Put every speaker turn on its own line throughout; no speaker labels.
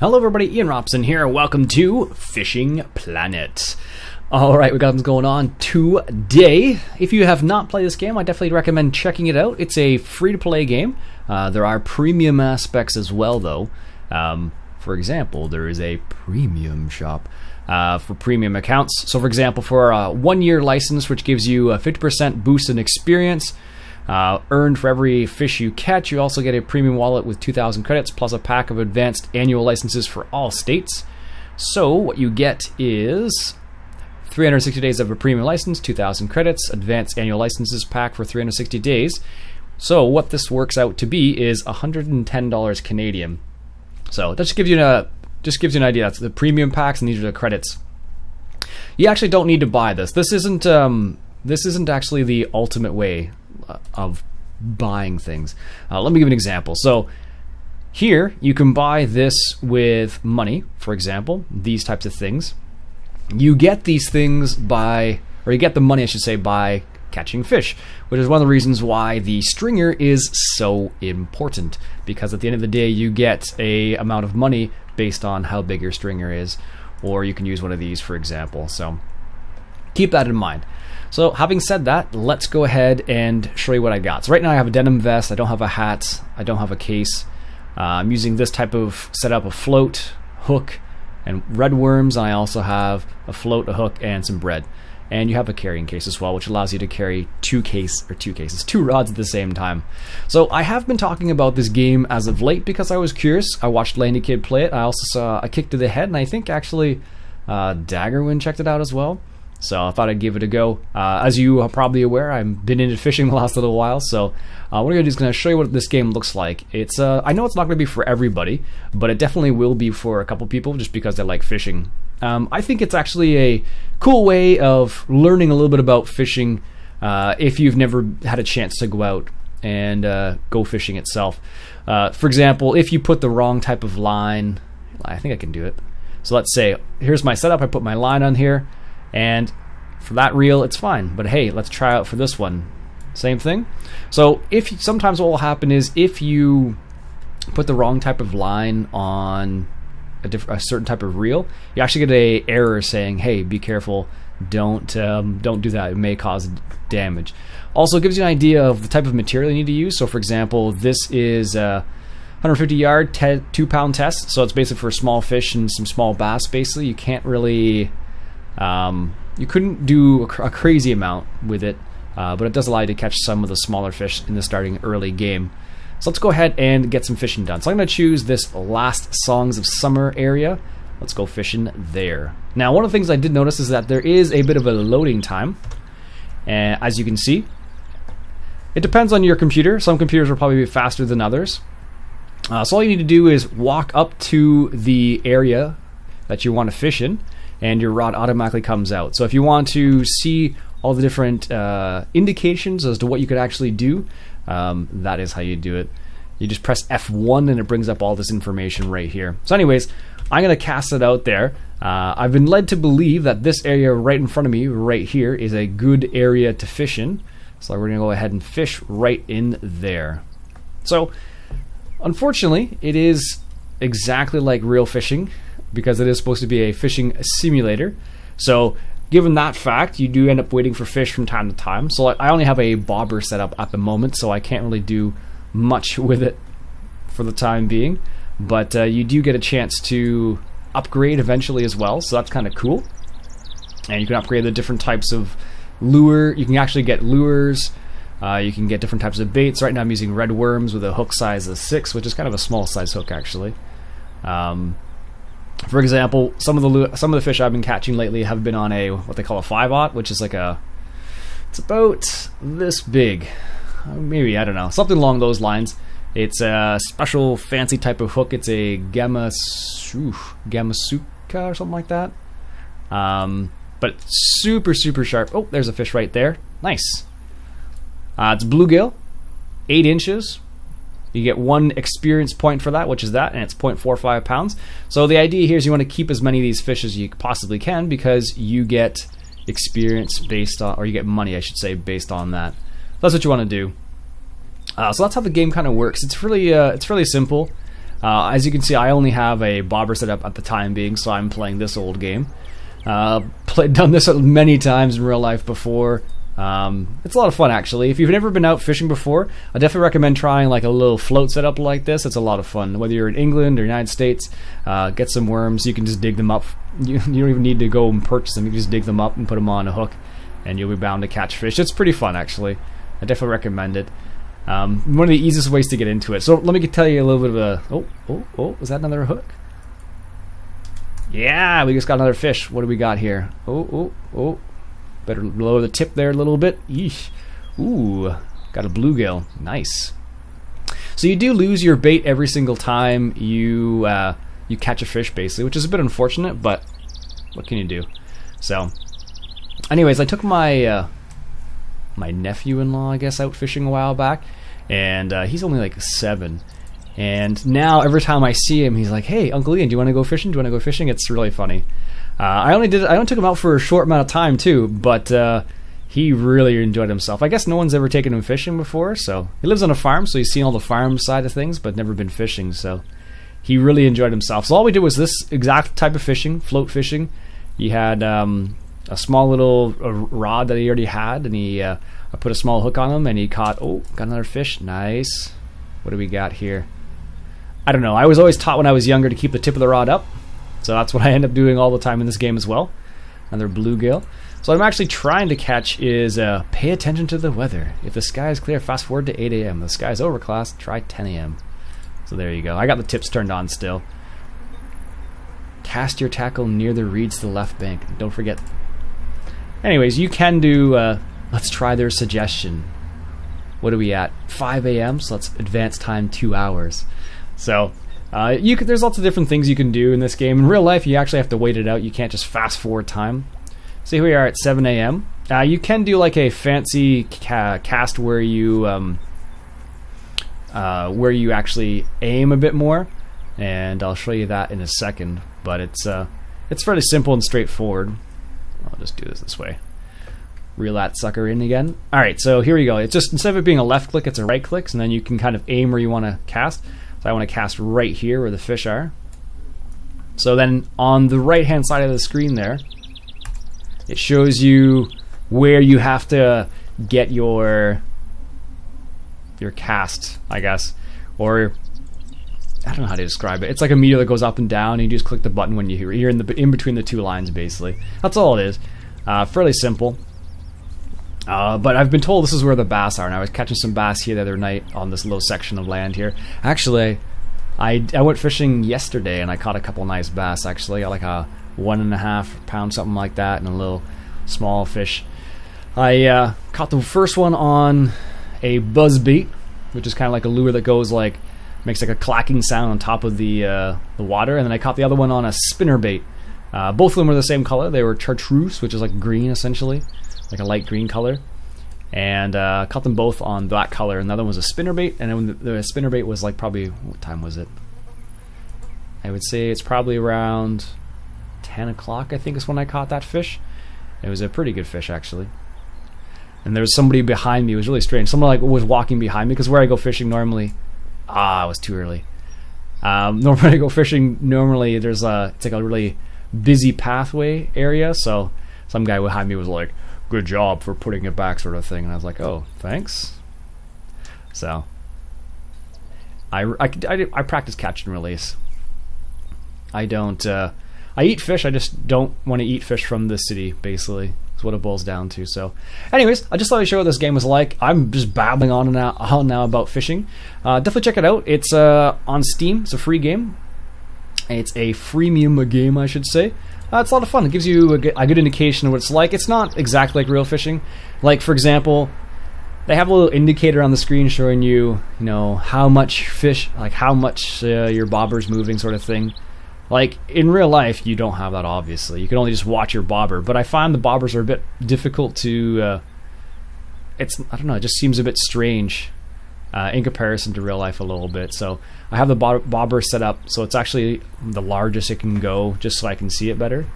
Hello everybody, Iain Robson here. Welcome to Fishing Planet. Alright, we got things going on today. If you have not played this game, I definitely recommend checking it out. It's a free-to-play game. Uh, there are premium aspects as well, though. Um, for example, there is a premium shop uh, for premium accounts. So, for example, for a one-year license, which gives you a 50% boost in experience, uh, earned for every fish you catch. You also get a premium wallet with 2,000 credits plus a pack of advanced annual licenses for all states. So, what you get is 360 days of a premium license, 2,000 credits, advanced annual licenses pack for 360 days. So, what this works out to be is $110 Canadian. So, that just gives you a just gives you an idea. That's the premium packs, and these are the credits. You actually don't need to buy this. This isn't um, this isn't actually the ultimate way of buying things. Uh, let me give an example. So here you can buy this with money, for example, these types of things. You get these things by, or you get the money, I should say, by catching fish, which is one of the reasons why the stringer is so important. Because at the end of the day, you get a amount of money based on how big your stringer is, or you can use one of these, for example. So keep that in mind. So having said that, let's go ahead and show you what I got. So right now I have a denim vest, I don't have a hat, I don't have a case. Uh, I'm using this type of setup, a float, hook, and red worms. I also have a float, a hook, and some bread. And you have a carrying case as well, which allows you to carry two case or two cases, two rods at the same time. So I have been talking about this game as of late because I was curious. I watched Landy Kid play it. I also saw a kick to the head, and I think actually uh, Daggerwin checked it out as well. So I thought I'd give it a go. Uh, as you are probably aware, I've been into fishing the last little while, so uh, what I'm going to do is going to show you what this game looks like. It's uh, I know it's not going to be for everybody, but it definitely will be for a couple people just because they like fishing. Um, I think it's actually a cool way of learning a little bit about fishing uh, if you've never had a chance to go out and uh, go fishing itself. Uh, for example, if you put the wrong type of line, I think I can do it. So let's say, here's my setup. I put my line on here. And for that reel, it's fine. But hey, let's try out for this one. Same thing. So if sometimes what will happen is if you put the wrong type of line on a, diff- a certain type of reel, you actually get a error saying, "Hey, be careful! Don't um, don't do that. It may cause damage." Also, it gives you an idea of the type of material you need to use. So, for example, this is a 150 yard, te- two pound test. So it's basically for small fish and some small bass. Basically, you can't really um, you couldn't do a, cr- a, crazy amount with it, uh, but it does allow you to catch some of the smaller fish in the starting early game. So let's go ahead and get some fishing done. So I'm going to choose this last Songs of Summer area. Let's go fishing there. Now, one of the things I did notice is that there is a bit of a loading time. And as you can see, it depends on your computer. Some computers will probably be faster than others. Uh, so all you need to do is walk up to the area that you want to fish in and your rod automatically comes out. So if you want to see all the different uh, indications as to what you could actually do, um, that is how you do it. You just press F1 and it brings up all this information right here. So, anyways, I'm going to cast it out there. Uh, I've been led to believe that this area right in front of me, right here, is a good area to fish in. So, we're going to go ahead and fish right in there. So, unfortunately, it is exactly like real fishing because it is supposed to be a fishing simulator. So, given that fact, you do end up waiting for fish from time to time. So, I only have a bobber set up at the moment, so I can't really do much with it for the time being. But uh, you do get a chance to upgrade eventually as well, so that's kind of cool. And you can upgrade the different types of lure. You can actually get lures. Uh, you can get different types of baits. Right now, I'm using red worms with a hook size of six, which is kind of a small size hook actually. Um, for example, some of the some of the fish I've been catching lately have been on a what they call a five aught, which is like a it's about this big, uh, maybe I don't know, something along those lines. It's a special fancy type of hook. It's a gamma gamasuka or something like that. Um, but super super sharp. Oh, there's a fish right there. Nice. Uh, it's bluegill, eight inches, you get one experience point for that, which is that, and it's 0.45 pounds. So the idea here is you want to keep as many of these fish as you possibly can because you get experience based on, or you get money, I should say, based on that. That's what you want to do. Uh, so that's how the game kind of works. It's really, uh, it's really simple. Uh, as you can see, I only have a bobber set up at the time being, so I'm playing this old game. Uh, played, done this many times in real life before. Um, it's a lot of fun actually. If you've never been out fishing before, I definitely recommend trying like a little float setup like this. It's a lot of fun. Whether you're in England or United States, uh, get some worms. You can just dig them up. You, you don't even need to go and purchase them. You can just dig them up and put them on a hook, and you'll be bound to catch fish. It's pretty fun actually. I definitely recommend it. Um, one of the easiest ways to get into it. So let me tell you a little bit of a. Oh, oh, oh! Was that another hook? Yeah, we just got another fish. What do we got here? Oh, oh, oh! Better lower the tip there a little bit. Eesh. Ooh, got a bluegill. Nice. So you do lose your bait every single time you uh, you catch a fish, basically, which is a bit unfortunate, but what can you do? So, anyways, I took my uh, my nephew-in-law, I guess, out fishing a while back, and uh, he's only like seven. And now every time I see him, he's like, "Hey, Uncle Iain, do you want to go fishing? Do you want to go fishing?" It's really funny. Uh, I only did I only took him out for a short amount of time too, but uh, he really enjoyed himself. I guess no one's ever taken him fishing before, so he lives on a farm, so he's seen all the farm side of things, but never been fishing. So he really enjoyed himself. So all we did was this exact type of fishing, float fishing. He had um, a small little uh, rod that he already had, and he uh, I put a small hook on him, and he caught. Oh, got another fish. Nice. What do we got here? I don't know. I was always taught when I was younger to keep the tip of the rod up, so that's what I end up doing all the time in this game as well. Another bluegill. So what I'm actually trying to catch is uh, pay attention to the weather. If the sky is clear, fast forward to 8 a.m. The sky is overcast, try 10 a.m. So there you go. I got the tips turned on still. Cast your tackle near the reeds to the left bank. Don't forget. Anyways, you can do. Uh, let's try their suggestion. What are we at? 5 a.m. So let's advance time two hours. So uh, you could, there's lots of different things you can do in this game. In real life, you actually have to wait it out. You can't just fast forward time. See, here we are at 7 a.m. Uh, you can do like a fancy ca cast where you um, uh, where you actually aim a bit more, and I'll show you that in a second. But it's uh, it's fairly simple and straightforward. I'll just do this this way. Reel that sucker in again. All right, so here we go. It's just instead of it being a left click, it's a right click, and then you can kind of aim where you want to cast. So I want to cast right here where the fish are. So then on the right hand side of the screen there, it shows you where you have to get your your cast, I guess. Or I don't know how to describe it. It's like a meter that goes up and down. And you just click the button when you hear you're in the in between the two lines, basically. That's all it is. Uh, fairly simple. Uh, but I've been told this is where the bass are, and I was catching some bass here the other night on this little section of land here. Actually, I, I went fishing yesterday, and I caught a couple nice bass. Actually, like a one and a half pound, something like that, and a little small fish. I uh, caught the first one on a buzz bait, which is kind of like a lure that goes like makes like a clacking sound on top of the uh, the water, and then I caught the other one on a spinner bait. Uh, both of them were the same color. They were chartreuse, which is like green essentially like a light green color. And uh, caught them both on that color. Another one was a spinner bait, and the, the spinner bait was like probably what time was it? I would say it's probably around 10 o'clock. I think is when I caught that fish. It was a pretty good fish actually. And there was somebody behind me. It was really strange. Someone like was walking behind me because where I go fishing normally, ah, it was too early. Um, normally I go fishing. Normally there's a it's like a really busy pathway area. So some guy behind me was like, good job for putting it back sort of thing. And I was like, oh, thanks. So I, I, I, I practice catch and release. I don't, uh, I eat fish, I just don't want to eat fish from the city, basically. That's what it boils down to. So, anyways, I just thought I'd show what this game was like. I'm just babbling on and now, on now about fishing. Uh, definitely check it out. It's uh, on Steam, it's a free game. It's a freemium game, I should say. Uh, it's a lot of fun. It gives you a good, a good indication of what it's like. It's not exactly like real fishing. Like, for example, they have a little indicator on the screen showing you, you know, how much fish, like how much uh, your bobber's moving, sort of thing. Like in real life, you don't have that. Obviously, you can only just watch your bobber. But I find the bobbers are a bit difficult to. Uh, it's I don't know. It just seems a bit strange uh, in comparison to real life a little bit. So I have the bobber set up so it's actually the largest it can go just so I can see it better.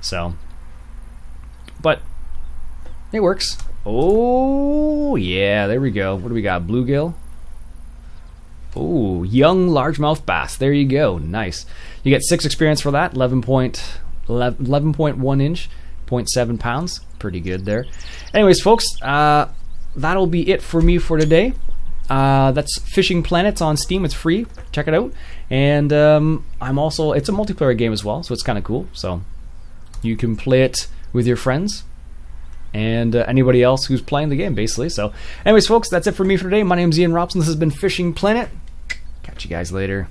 So, but it works. Oh yeah, there we go. What do we got? Bluegill. Oh, young largemouth bass. There you go. Nice. You get six experience for that. 11 point, 11.1 inch, 0.7 pounds. Pretty good there. Anyways, folks, uh, that'll be it for me for today. Uh, that's Fishing Planets on Steam. It's free. Check it out. And um, I'm also it's a multiplayer game as well, so it's kind of cool. So you can play it with your friends and uh, anybody else who's playing the game, basically. So, anyways, folks, that's it for me for today. My name's Iain Robson. This has been Fishing Planet. Catch you guys later.